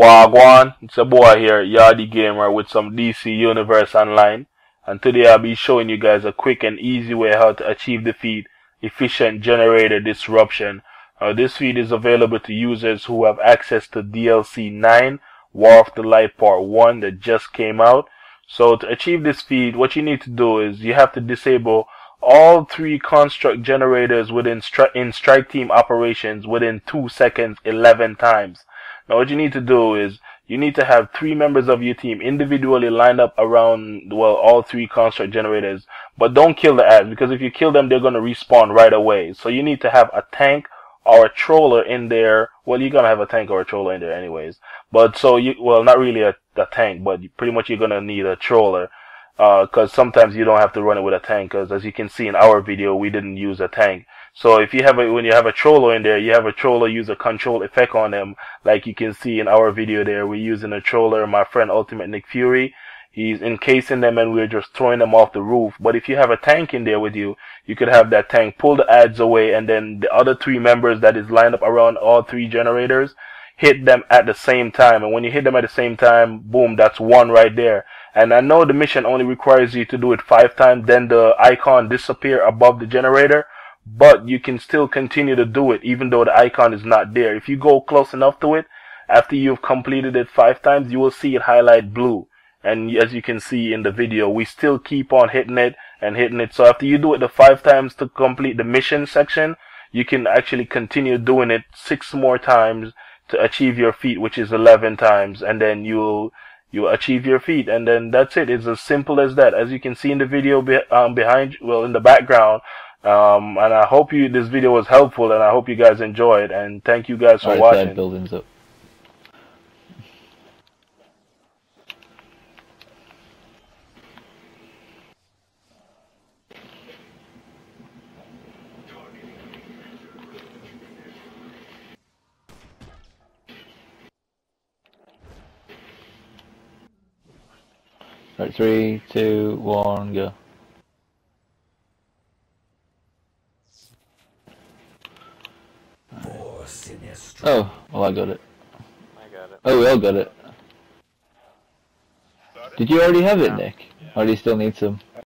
Wagwan, it's a boy here, Yardie Gamer with some DC Universe Online. And today I'll be showing you guys a quick and easy way how to achieve the feat Efficient Generator Disruption. Uh, this feat is available to users who have access to DLC 9, War of the Light Part 1 that just came out. So to achieve this feat, what you need to do is you have to disable all three construct generators within stri in strike team operations within 2 seconds 11 times. Now what you need to do is you need to have three members of your team individually lined up around, well, all three construct generators. But don't kill the ads because if you kill them, they're going to respawn right away. So you need to have a tank or a troller in there. Well, you're going to have a tank or a troller in there anyways. But so you, well, not really a, a tank, but pretty much you're going to need a troller. Uh, cause sometimes you don't have to run it with a tank, cause as you can see in our video, we didn't use a tank. So if you have a, when you have a troller in there, you have a troller use a control effect on them. Like you can see in our video there, we're using a troller, my friend Ultimate Nick Fury. He's encasing them and we're just throwing them off the roof. But if you have a tank in there with you, you could have that tank pull the ads away and then the other three members that is lined up around all three generators hit them at the same time. And when you hit them at the same time, boom, that's one right there. And I know the mission only requires you to do it five times, then the icon disappear above the generator but you can still continue to do it even though the icon is not there. If you go close enough to it, after you've completed it five times, you will see it highlight blue. And as you can see in the video, we still keep on hitting it and hitting it. So after you do it the five times to complete the mission section, you can actually continue doing it six more times to achieve your feat, which is 11 times. And then you'll, you achieve your feat. And then that's it. It's as simple as that. As you can see in the video be, um, behind, well, in the background, um, and I hope you this video was helpful, and I hope you guys enjoyed. And thank you guys for right watching. buildings up. Right, three, two, one, go. Oh, well I got it. I got it. Oh, we all got it. Did you already have it, Nick? Or do you still need some?